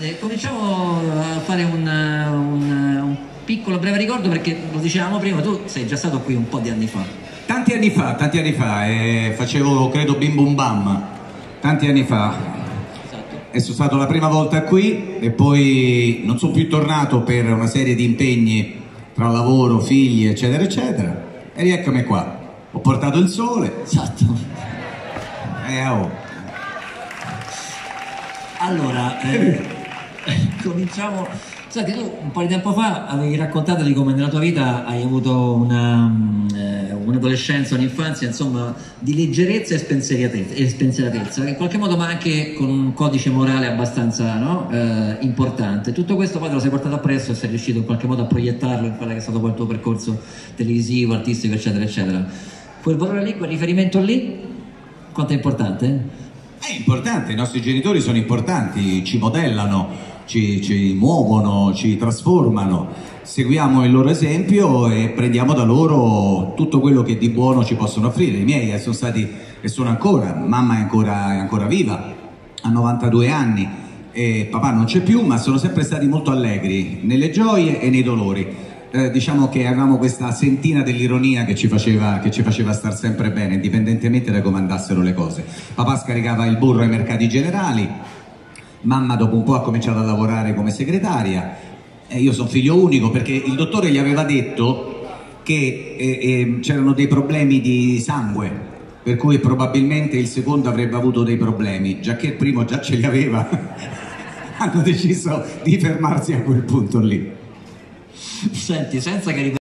eh, cominciamo a fare un, un, un piccolo breve ricordo perché lo dicevamo prima, tu sei già stato qui un po' di anni fa. Tanti anni fa, tanti anni fa, eh, facevo credo Bim Bum Bam, tanti anni fa. Esatto. E sono stato la prima volta qui e poi non sono più tornato per una serie di impegni tra lavoro, figli, eccetera, eccetera. E rieccomi qua. Ho portato il sole. Esatto. E oh. Allora, eh, cominciamo. Senti, tu un po' di tempo fa avevi raccontato di come nella tua vita hai avuto una, mm, eh, un'adolescenza, un'infanzia, insomma, di leggerezza e spensieratezza, e spensieratezza, che in qualche modo ma anche con un codice morale abbastanza no? eh, importante. Tutto questo poi te lo sei portato appresso e sei riuscito in qualche modo a proiettarlo in quello che è stato poi il tuo percorso televisivo, artistico, eccetera, eccetera. Quel valore lì, quel riferimento lì, quanto è importante? È importante, i nostri genitori sono importanti, ci modellano, ci, ci muovono, ci trasformano. Seguiamo il loro esempio e prendiamo da loro tutto quello che di buono ci possono offrire. I miei eh, sono stati e sono ancora, mamma è ancora, è ancora viva, ha 92 anni e papà non c'è più, ma sono sempre stati molto allegri nelle gioie e nei dolori. Eh, diciamo che avevamo questa sentina dell'ironia che ci, faceva, che ci faceva star sempre bene, indipendentemente da come andassero le cose. Papà scaricava il burro ai mercati generali, mamma dopo un po' ha cominciato a lavorare come segretaria e io sono figlio unico perché il dottore gli aveva detto che eh, eh, c'erano dei problemi di sangue per cui probabilmente il secondo avrebbe avuto dei problemi già che il primo già ce li aveva hanno deciso di fermarsi a quel punto lì Senti, senza che